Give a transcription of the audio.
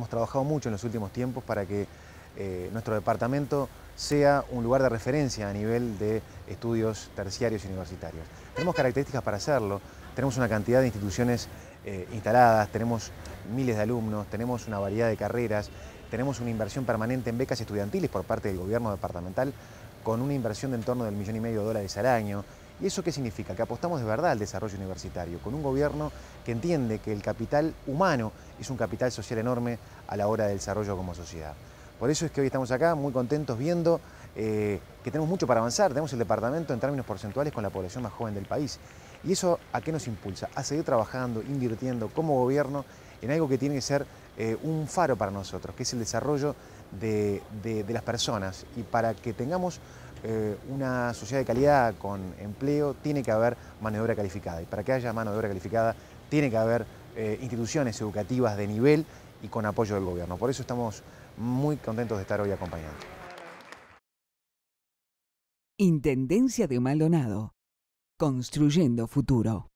hemos trabajado mucho en los últimos tiempos para que eh, nuestro departamento sea un lugar de referencia a nivel de estudios terciarios y universitarios. Tenemos características para hacerlo, tenemos una cantidad de instituciones eh, instaladas, tenemos miles de alumnos, tenemos una variedad de carreras, tenemos una inversión permanente en becas estudiantiles por parte del gobierno departamental con una inversión de en torno del millón y medio de dólares al año. ¿Y eso qué significa? Que apostamos de verdad al desarrollo universitario, con un gobierno que entiende que el capital humano es un capital social enorme a la hora del desarrollo como sociedad. Por eso es que hoy estamos acá muy contentos viendo eh, que tenemos mucho para avanzar, tenemos el departamento en términos porcentuales con la población más joven del país. ¿Y eso a qué nos impulsa? A seguir trabajando, invirtiendo como gobierno en algo que tiene que ser eh, un faro para nosotros, que es el desarrollo de, las personas. Y para que tengamos eh, una sociedad de calidad con empleo, tiene que haber mano de obra calificada. Y para que haya mano de obra calificada, tiene que haber instituciones educativas de nivel y con apoyo del gobierno. Por eso estamos muy contentos de estar hoy acompañando. Intendencia de Maldonado. Construyendo futuro.